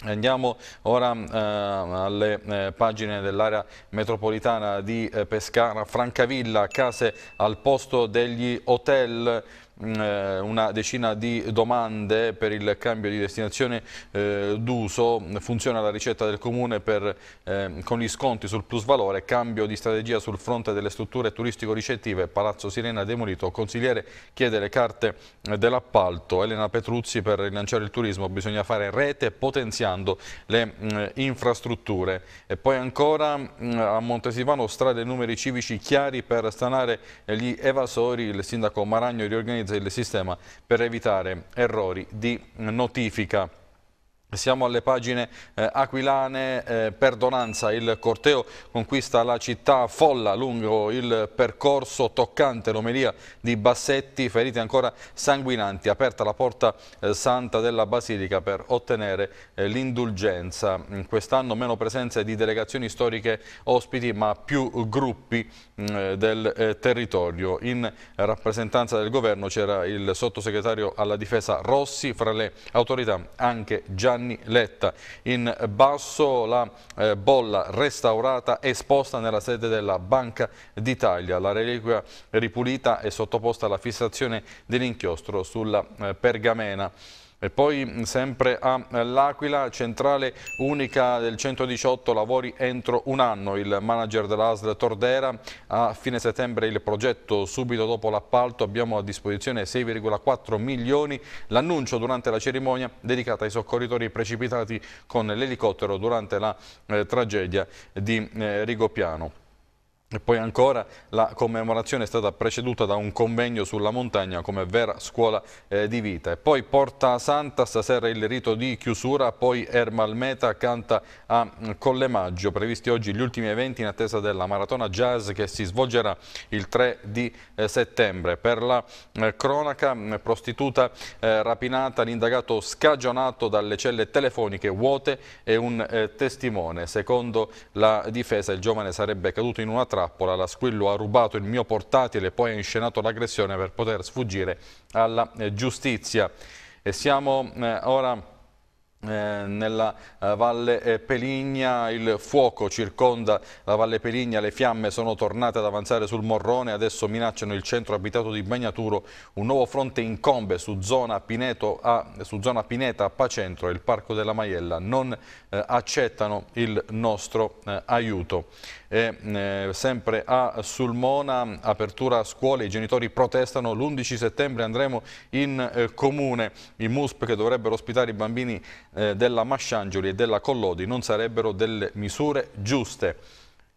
S1: Andiamo ora eh, alle eh, pagine dell'area metropolitana di eh, Pescara, Francavilla, case al posto degli hotel una decina di domande per il cambio di destinazione eh, d'uso, funziona la ricetta del Comune per, eh, con gli sconti sul plusvalore, cambio di strategia sul fronte delle strutture turistico-ricettive, Palazzo Sirena demolito, consigliere chiede le carte dell'appalto, Elena Petruzzi per rilanciare il turismo bisogna fare rete potenziando le mm, infrastrutture. E poi ancora mm, a Montesivano strade e numeri civici chiari per stanare gli evasori, il sindaco Maragno riorganizza organizza il sistema per evitare errori di notifica. Siamo alle pagine eh, aquilane, eh, perdonanza, il corteo conquista la città folla lungo il percorso toccante, l'omelia di Bassetti, ferite ancora sanguinanti, aperta la porta eh, santa della Basilica per ottenere eh, l'indulgenza. Quest'anno meno presenze di delegazioni storiche ospiti ma più gruppi mh, mm, del eh, territorio. In rappresentanza del governo c'era il sottosegretario alla difesa Rossi, fra le autorità anche Gianni Gianni Letta. In basso la eh, bolla restaurata esposta nella sede della Banca d'Italia. La reliquia ripulita è sottoposta alla fissazione dell'inchiostro sulla eh, pergamena. E poi sempre all'Aquila, centrale unica del 118, lavori entro un anno. Il manager dell'ASL Tordera, a fine settembre il progetto, subito dopo l'appalto abbiamo a disposizione 6,4 milioni. L'annuncio durante la cerimonia dedicata ai soccorritori precipitati con l'elicottero durante la eh, tragedia di eh, Rigopiano. E poi ancora la commemorazione è stata preceduta da un convegno sulla montagna come vera scuola eh, di vita. E poi Porta Santa, stasera il rito di chiusura, poi Ermal Meta canta a mm, Collemaggio. Previsti oggi gli ultimi eventi in attesa della maratona jazz che si svolgerà il 3 di eh, settembre. Per la eh, cronaca, mm, prostituta rapinata, l'indagato scagionato dalle celle telefoniche vuote e un eh, testimone. Secondo la difesa il giovane sarebbe caduto in una trappola trappola, la Squillo ha rubato il mio portatile e poi ha inscenato l'aggressione per poter sfuggire alla eh, giustizia. E siamo eh, ora... Eh, nella eh, Valle eh, Peligna il fuoco circonda la Valle Peligna, le fiamme sono tornate ad avanzare sul Morrone, adesso minacciano il centro abitato di Bagnaturo, un nuovo fronte incombe su zona, Pineto a, su zona Pineta a Pacentro e il Parco della Maiella. Non eh, accettano il nostro eh, aiuto. E eh, sempre a Sulmona, apertura a scuole, i genitori protestano, l'11 settembre andremo in comune, i MUSP che dovrebbero ospitare i bambini eh, della Masciangioli e della Collodi non sarebbero delle misure giuste.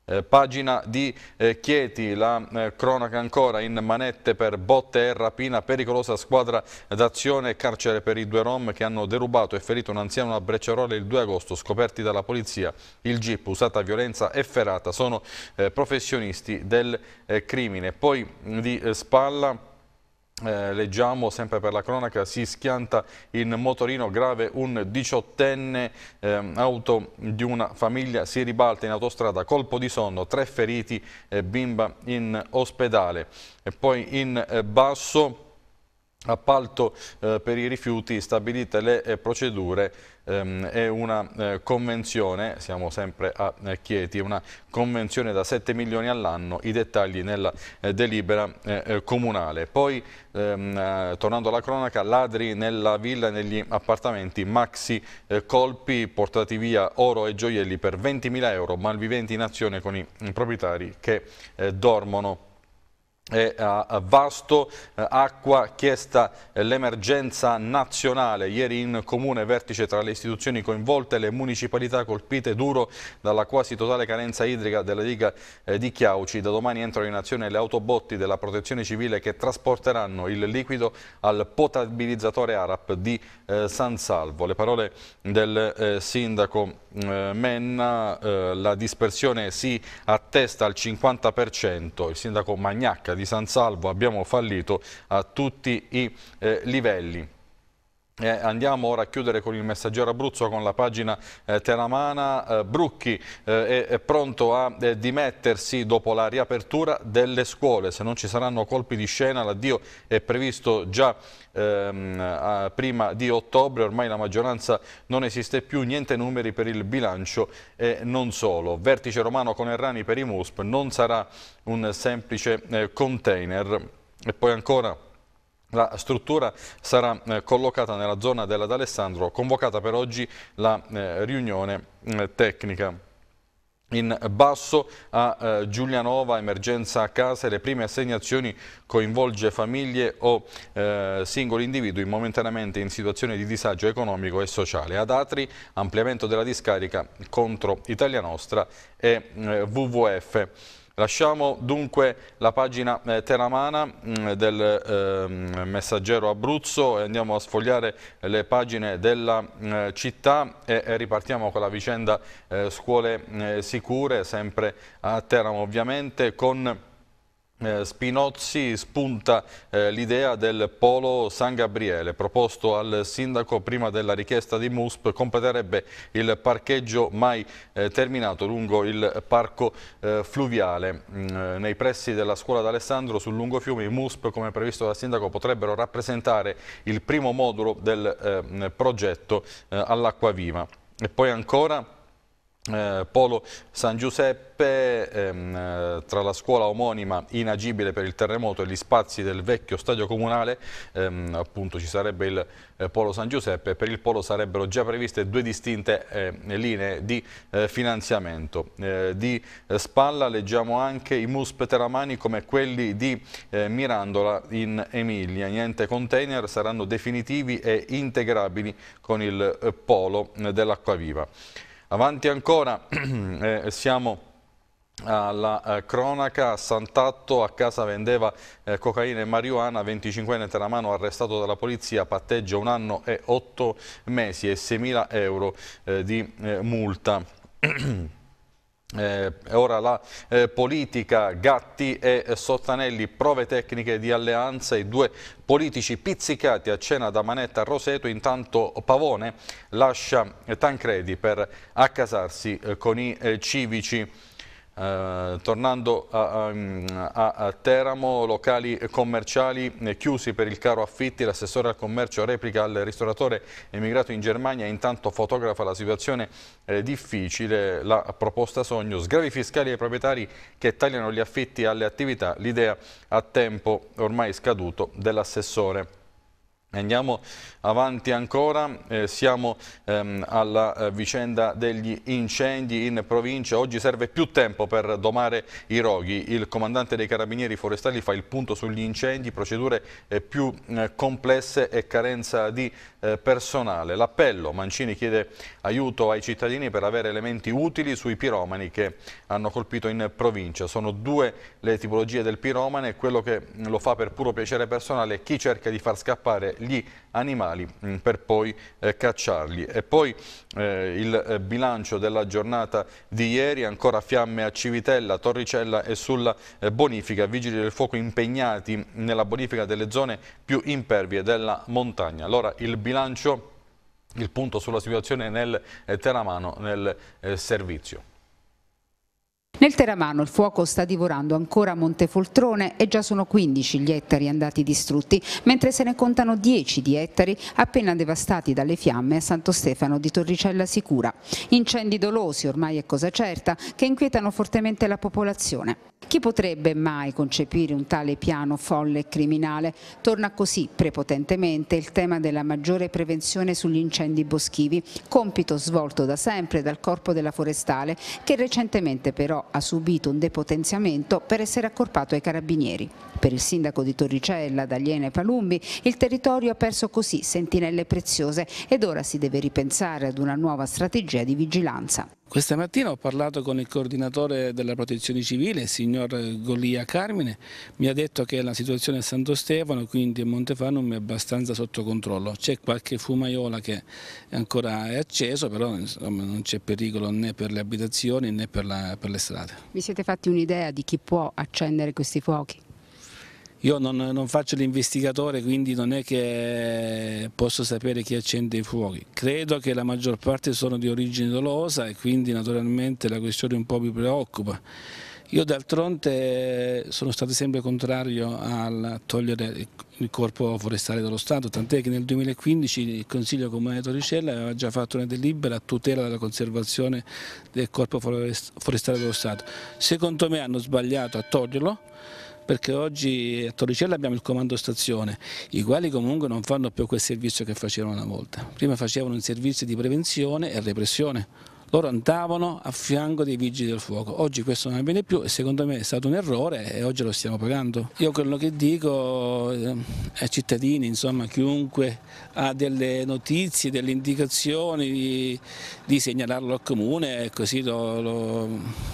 S1: Eh, pagina di eh, Chieti, la eh, cronaca ancora in manette per botte e rapina, pericolosa squadra d'azione, carcere per i due rom che hanno derubato e ferito un anziano a Brecciarole il 2 agosto, scoperti dalla polizia. Il GIP, usata violenza efferata, sono eh, professionisti del eh, crimine. Poi di eh, spalla eh, leggiamo sempre per la cronaca si schianta in motorino grave un diciottenne eh, auto di una famiglia si ribalta in autostrada colpo di sonno tre feriti eh, bimba in ospedale. E poi in eh, basso appalto eh, per i rifiuti, stabilite le eh, procedure è una eh, convenzione, siamo sempre a eh, Chieti, una convenzione da 7 milioni all'anno, i dettagli nella eh, delibera comunale. Poi, ehm, tornando alla cronaca, ladri nella villa e negli appartamenti, maxi colpi, portati via oro e gioielli per 20.000 euro, malviventi in azione con i proprietari che dormono a Vasto, eh, acqua, chiesta eh, l'emergenza nazionale, ieri in comune vertice tra le istituzioni coinvolte, le municipalità colpite duro dalla quasi totale carenza idrica della diga eh, di Chiauci, da domani entrano in azione le autobotti della protezione civile che trasporteranno il liquido al potabilizzatore ARAP di San Salvo. Le parole del sindaco Menna, la dispersione si attesta al 50%, il sindaco Magnacca di San Salvo abbiamo fallito a tutti i eh, livelli. Eh, andiamo ora a chiudere con il messaggero Abruzzo con la pagina eh, Teramana. Eh, Brucchi eh, è, pronto a eh, dimettersi dopo la riapertura delle scuole. Se non ci saranno colpi di scena l'addio è previsto già ehm, prima di ottobre. Ormai la maggioranza non esiste più, niente numeri per il bilancio e non solo. Vertice romano con Errani per i MUSP non sarà un semplice eh, container. E poi ancora... La struttura sarà eh, collocata nella zona della D'Alessandro, convocata per oggi la eh, riunione eh, tecnica. In basso a eh, Giulianova, emergenza a casa, le prime assegnazioni coinvolge famiglie o eh, singoli individui momentaneamente in situazione di disagio economico e sociale. Ad Atri, ampliamento della discarica contro Italia Nostra e eh, WWF. Lasciamo dunque la pagina eh, teramana mm, del eh, messaggero Abruzzo e andiamo a sfogliare le pagine della eh, città e, ripartiamo con la vicenda eh, scuole eh, sicure, sempre a Teramo ovviamente, con Spinozzi spunta eh, l'idea del polo San Gabriele. Proposto al sindaco prima della richiesta di MUSP completerebbe il parcheggio mai eh, terminato lungo il parco eh, fluviale. Mm, eh, nei pressi della scuola d'Alessandro sul lungofiume i MUSP come previsto dal sindaco potrebbero rappresentare il primo modulo del eh, progetto all'acqua viva e poi ancora eh, Polo San Giuseppe, ehm, eh, tra la scuola omonima inagibile per il terremoto e gli spazi del vecchio stadio comunale, ehm, appunto ci sarebbe il eh, Polo San Giuseppe, per il Polo sarebbero già previste due distinte eh, linee di eh, finanziamento. Eh, di spalla leggiamo anche i MUSP teramani come quelli di Mirandola in Emilia, niente container saranno definitivi e integrabili con il Polo dell'Acquaviva. Avanti ancora, <clears throat> eh, siamo alla eh, cronaca, Sant'Atto a casa vendeva eh, cocaina e marijuana, 25enne Teramano arrestato dalla polizia, patteggio un anno e otto mesi e 6.000 euro eh, di eh, multa. <clears throat> Eh, ora la eh, politica, Gatti e Sottanelli, prove tecniche di alleanza, i due politici pizzicati a cena da Manetta a Roseto, intanto Pavone lascia Tancredi per accasarsi eh, con i eh, civici. Eh, tornando a, a, a, Teramo, locali commerciali chiusi per il caro affitti, l'assessore al commercio replica al ristoratore emigrato in Germania, intanto fotografa la situazione eh, difficile, la proposta sogno, sgravi fiscali ai proprietari che tagliano gli affitti alle attività, l'idea a tempo ormai scaduto dell'assessore. Andiamo avanti ancora, eh, siamo ehm, alla eh, vicenda degli incendi in provincia, oggi serve più tempo per domare i roghi, il comandante dei carabinieri forestali fa il punto sugli incendi, procedure eh, più eh, complesse e carenza di eh, personale. L'appello, Mancini chiede aiuto ai cittadini per avere elementi utili sui piromani che hanno colpito in provincia, sono due le tipologie del piromane, quello che lo fa per puro piacere personale e chi cerca di far scappare gli animali mm, per poi eh, cacciarli. E poi eh, il eh, bilancio della giornata di ieri, ancora fiamme a Civitella, Torricella e sulla eh, bonifica, vigili del fuoco impegnati nella bonifica delle zone più impervie della montagna. Allora il bilancio, il punto sulla situazione nel eh, Teramano, nel eh, servizio.
S6: Nel Teramano il fuoco sta divorando ancora Montefoltrone e già sono 15 gli ettari andati distrutti, mentre se ne contano 10 di ettari appena devastati dalle fiamme a Santo Stefano di Torricella Sicura. Incendi dolosi, ormai è cosa certa, che inquietano fortemente la popolazione. Chi potrebbe mai concepire un tale piano folle e criminale? Torna così prepotentemente il tema della maggiore prevenzione sugli incendi boschivi, compito svolto da sempre dal Corpo della Forestale che recentemente però ha subito un depotenziamento per essere accorpato ai carabinieri. Per il sindaco di Torricella, Dagliene Palumbi, il territorio ha perso così sentinelle preziose ed ora si deve ripensare ad una nuova strategia di vigilanza.
S7: Questa mattina ho parlato con il coordinatore della protezione civile, il signor Golia Carmine, mi ha detto che la situazione a Santo Stefano, quindi a Montefanum, è abbastanza sotto controllo. C'è qualche fumaiola che ancora è acceso, però insomma, non c'è pericolo né per le abitazioni né per, la, per le strade.
S6: Vi siete fatti un'idea di chi può accendere questi fuochi?
S7: Io non, non faccio l'investigatore, quindi non è che posso sapere chi accende i fuochi. Credo che la maggior parte sono di origine dolosa e quindi naturalmente la questione un po' mi preoccupa. Io d'altronde sono stato sempre contrario a togliere il corpo forestale dello Stato, tant'è che nel 2015 il Consiglio Comunale di Torricella aveva già fatto una delibera a tutela della conservazione del corpo forestale dello Stato. Secondo me hanno sbagliato a toglierlo perché oggi a Torricella abbiamo il comando stazione, i quali comunque non fanno più quel servizio che facevano una volta. Prima facevano un servizio di prevenzione e repressione, loro andavano a fianco dei vigili del fuoco. Oggi questo non avviene più e secondo me è stato un errore e oggi lo stiamo pagando. Io quello che dico eh, ai cittadini, insomma, chiunque ha delle notizie, delle indicazioni di, di segnalarlo al comune e così lo, lo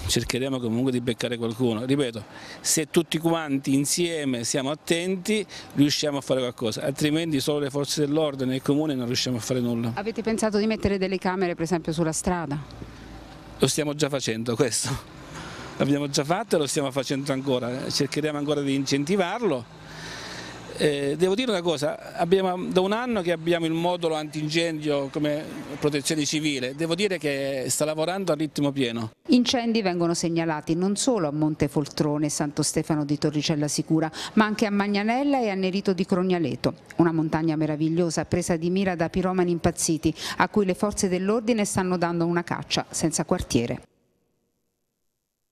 S7: cercheremo comunque di beccare qualcuno. Ripeto, se tutti quanti insieme siamo attenti riusciamo a fare qualcosa, altrimenti solo le forze dell'ordine e il comune non riusciamo a fare nulla.
S6: Avete pensato di mettere delle camere per esempio sulla strada?
S7: Lo stiamo già facendo questo, l'abbiamo già fatto e lo stiamo facendo ancora, cercheremo ancora di incentivarlo. Eh, devo dire una cosa, abbiamo, da un anno che abbiamo il modulo antincendio come protezione civile, devo dire che sta lavorando a ritmo pieno.
S6: Incendi vengono segnalati non solo a Montefoltrone e Santo Stefano di Torricella Sicura, ma anche a Magnanella e a Nerito di Crognaleto, una montagna meravigliosa presa di mira da piromani impazziti, a cui le forze dell'ordine stanno dando una caccia senza quartiere.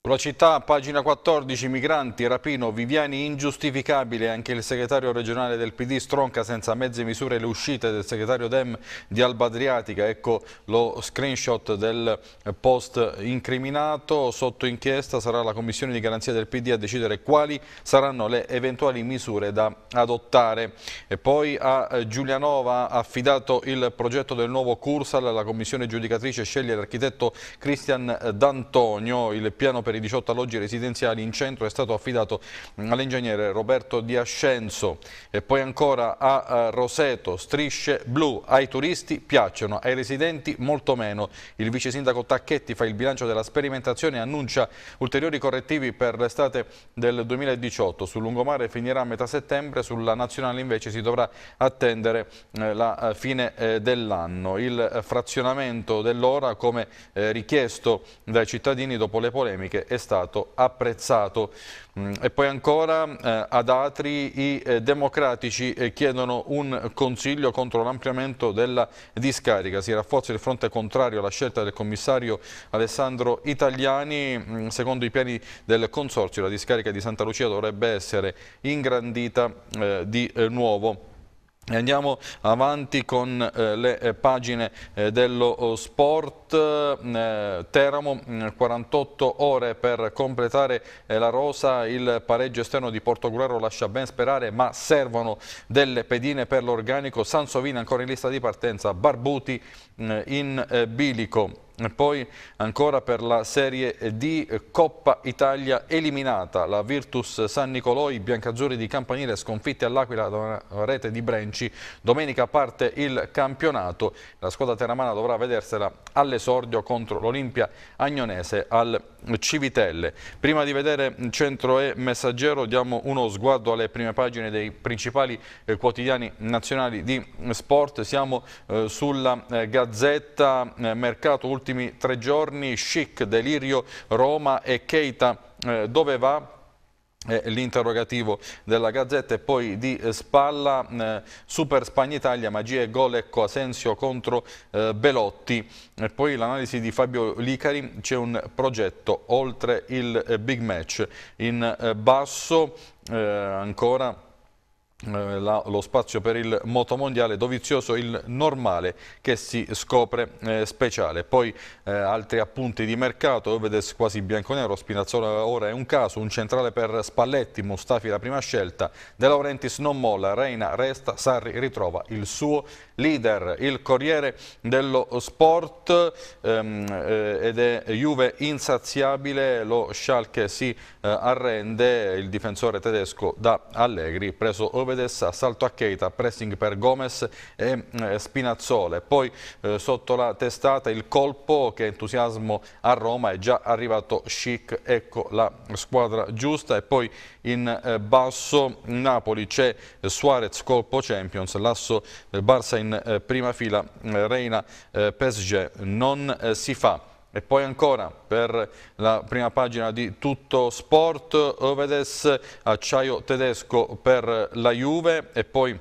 S1: Sulla città, pagina 14, migranti, rapino, Viviani ingiustificabile, anche il segretario regionale del PD stronca senza mezze misure le uscite del segretario Dem di Alba Adriatica, ecco lo screenshot del post incriminato, sotto inchiesta sarà la commissione di garanzia del PD a decidere quali saranno le eventuali misure da adottare. E poi a Giulianova affidato il progetto del nuovo Cursal, la commissione giudicatrice sceglie l'architetto Cristian D'Antonio, il piano per i 18 alloggi residenziali in centro è stato affidato all'ingegnere Roberto Di Ascenzo e poi ancora a Roseto, strisce blu, ai turisti piacciono, ai residenti molto meno. Il vice sindaco Tacchetti fa il bilancio della sperimentazione e annuncia ulteriori correttivi per l'estate del 2018. Sul lungomare finirà a metà settembre, sulla nazionale invece si dovrà attendere eh, la eh, fine eh, dell'anno. Il frazionamento dell'ora come richiesto dai cittadini dopo le polemiche è stato apprezzato. Mm, e poi ancora eh, ad Atri i eh, democratici eh, chiedono un consiglio contro l'ampliamento della discarica. Si rafforza il fronte contrario alla scelta del commissario Alessandro Italiani. Mm, secondo i piani del consorzio la discarica di Santa Lucia dovrebbe essere ingrandita di nuovo. Andiamo avanti con eh, le eh, pagine eh, dello oh, sport, eh, Teramo 48 mm, ore per completare la rosa, il pareggio esterno di Portoguerro lascia ben sperare ma servono delle pedine per l'organico, Sansovini ancora in lista di partenza, Barbuti mm, in bilico. Poi ancora per la Serie D Coppa Italia eliminata la Virtus San Nicolò, i biancazzurri di Campanile sconfitti all'Aquila da una rete di Brenci. Domenica parte il campionato, la squadra teramana dovrà vedersela all'esordio contro l'Olimpia Agnonese al Civitelle. Prima di vedere Centro e Messaggero diamo uno sguardo alle prime pagine dei principali eh, quotidiani nazionali di sport. Siamo eh, sulla eh, Gazzetta Mercato ultimi tre giorni, Chic, Delirio, Roma e Keita dove va? L'interrogativo della Gazzetta e poi di Spalla, eh, Super Spagna Italia, Magia e gol, ecco Asensio contro eh, Belotti. E poi l'analisi di Fabio Licari, c'è un progetto oltre il eh, big match. In eh, basso, eh, ancora eh, la, lo spazio per il motomondiale, dovizioso il normale che si scopre eh, speciale. Poi eh, altri appunti di mercato, Ovedes quasi bianconero, Spinazzola ora è un caso, un centrale per Spalletti, Mustafi la prima scelta, De Laurentiis non molla, Reina resta, Sarri ritrova il suo leader, il Corriere dello Sport ehm, eh, ed è Juve insaziabile, lo Schalke si eh, arrende, il difensore tedesco da Allegri, preso Ovedes, assalto a Keita, pressing per Gomez e eh, Spinazzola. Poi eh, sotto la testata il colpo che entusiasmo a Roma è già arrivato Chic, ecco la squadra giusta e poi in eh, basso Napoli c'è Suarez colpo Champions, l'asso del Barça in eh, prima fila, eh, Reina PSG non si fa. E poi ancora per la prima pagina di Tutto Sport, Ovedes, acciaio tedesco per la Juve e poi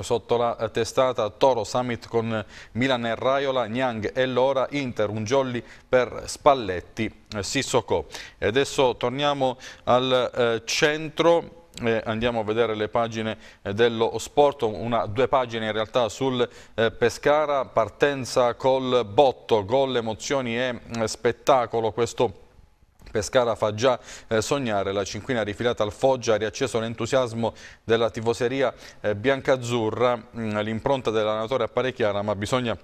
S1: sotto la testata Toro Summit con Milan e Raiola, Niang e Lora, Inter, un jolly per Spalletti, Sissoko. E adesso torniamo al eh, centro eh, andiamo a vedere le pagine eh, dello sport, una, due pagine in realtà sul eh, Pescara, partenza col botto, gol, emozioni e eh, spettacolo, questo Pescara fa già eh, sognare, la cinquina rifilata al Foggia ha riacceso l'entusiasmo della tifoseria eh, biancazzurra, mm, l'impronta dell'allenatore appare chiara ma bisogna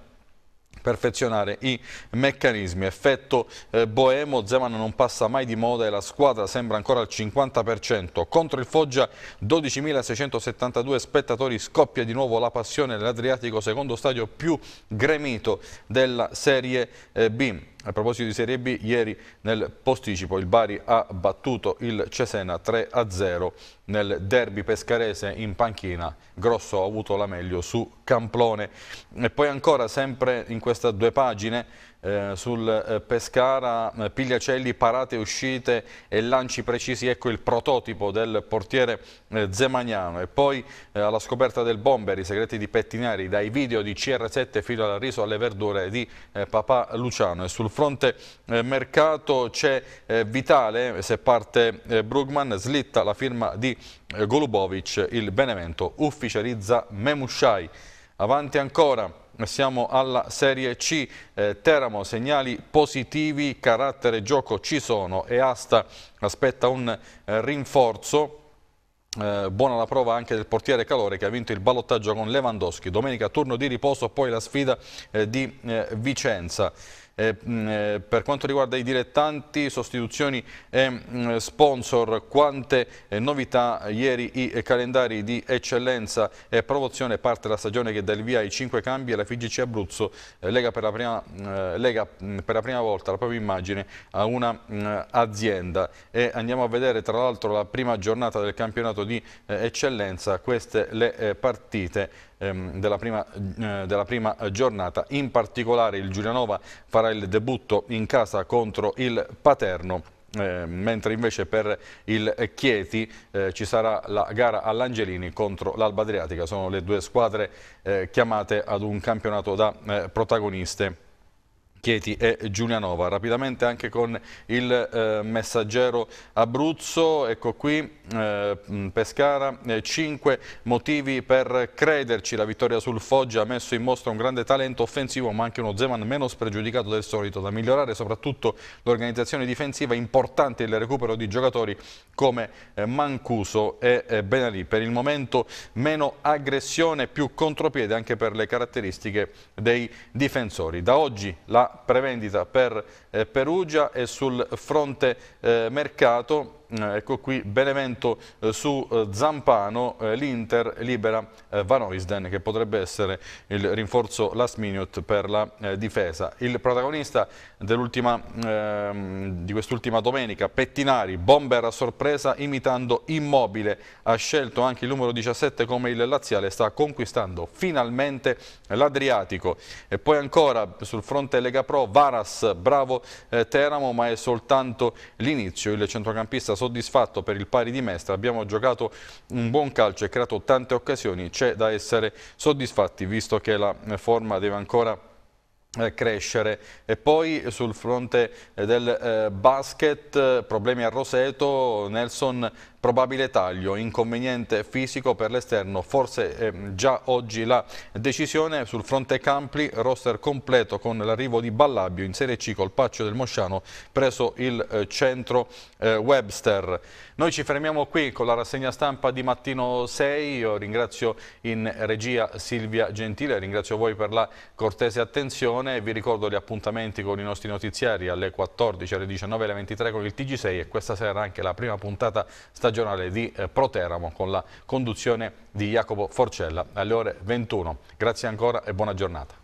S1: perfezionare i meccanismi. Effetto eh, Boemo, Zeman non passa mai di moda e la squadra sembra ancora al 50%. Contro il Foggia 12.672 spettatori, scoppia di nuovo la passione dell'Adriatico, secondo stadio più gremito della Serie eh, B. A proposito di Serie B, ieri nel posticipo il Bari ha battuto il Cesena 3-0 nel derby pescarese in panchina. Grosso ha avuto la meglio su Camplone. E poi ancora, sempre in queste due pagine, eh, sul eh, Pescara, eh, Pigliacelli, parate uscite e lanci precisi, ecco il prototipo del portiere eh, Zemagnano e poi eh, alla scoperta del bomber, i segreti di Pettinari, dai video di CR7 filo al riso alle verdure di eh, papà Luciano. E sul fronte mercato c'è Vitale, se parte Brugman, slitta la firma di Golubovic, il Benevento ufficializza Memushai. Avanti ancora siamo alla Serie C, eh, Teramo segnali positivi, carattere gioco ci sono e Asta aspetta un eh, rinforzo. Eh, buona la prova anche del portiere Calore che ha vinto il ballottaggio con Lewandowski. Domenica turno di riposo, poi la sfida eh, di eh, Vicenza. Eh, eh, per quanto riguarda i dilettanti, sostituzioni e sponsor, quante eh, novità? Ieri i calendari di eccellenza e promozione. Parte la stagione che dà il via ai cinque cambi e la FIGC Abruzzo lega per la prima, lega per la prima volta la propria immagine a una azienda. E andiamo a vedere tra l'altro la prima giornata del campionato di eccellenza, queste le partite della, prima, eh, della, prima, giornata. In particolare il Giulianova farà il debutto in casa contro il Paterno. Eh, mentre invece per il Chieti eh, ci sarà la gara all'Angelini contro l'Alba Adriatica, sono le due squadre eh, chiamate ad un campionato da eh, protagoniste. Chieti e Giulianova. Rapidamente anche con il eh, messaggero Abruzzo, ecco qui eh, Pescara, eh, 5 motivi per crederci, la vittoria sul Foggia ha messo in mostra un grande talento offensivo ma anche uno Zeman meno spregiudicato del solito, da migliorare soprattutto l'organizzazione difensiva, importante il recupero di giocatori come eh, Mancuso e eh, Benalì, per il momento meno aggressione, più contropiede anche per le caratteristiche dei difensori. Da oggi la prevendita per eh, Perugia e sul fronte eh, mercato ecco qui Benevento eh, su eh, Zampano, l'Inter libera Van Oisden che potrebbe essere il rinforzo last minute per la difesa. Il protagonista ehm, di quest'ultima domenica, Pettinari, bomber a sorpresa imitando Immobile, ha scelto anche il numero 17 come il laziale, sta conquistando finalmente l'Adriatico. E poi ancora sul fronte Lega Pro, Varas, bravo Teramo, ma è soltanto l'inizio, il centrocampista soddisfatto per il pari di Mestre, abbiamo giocato un buon calcio e creato tante occasioni, c'è da essere soddisfatti visto che la forma deve ancora eh, crescere. E poi sul fronte del eh, basket problemi a Roseto Nelson probabile taglio, inconveniente fisico per l'esterno, forse eh, già oggi la decisione. Sul fronte Campli, roster completo con l'arrivo di Ballabio in Serie C col Paccio del Mosciano preso il eh, centro eh, Webster. Noi ci fermiamo qui con la rassegna stampa di mattino 6, io ringrazio in regia Silvia Gentile, ringrazio voi per la cortese attenzione. Vi ricordo gli appuntamenti con i nostri notiziari alle 14, alle 19 alle 23 con il TG6 e questa sera anche la prima puntata stagionale stagionale di eh, Proteramo con la conduzione di Jacopo Forcella alle ore 21. Grazie ancora e buona giornata.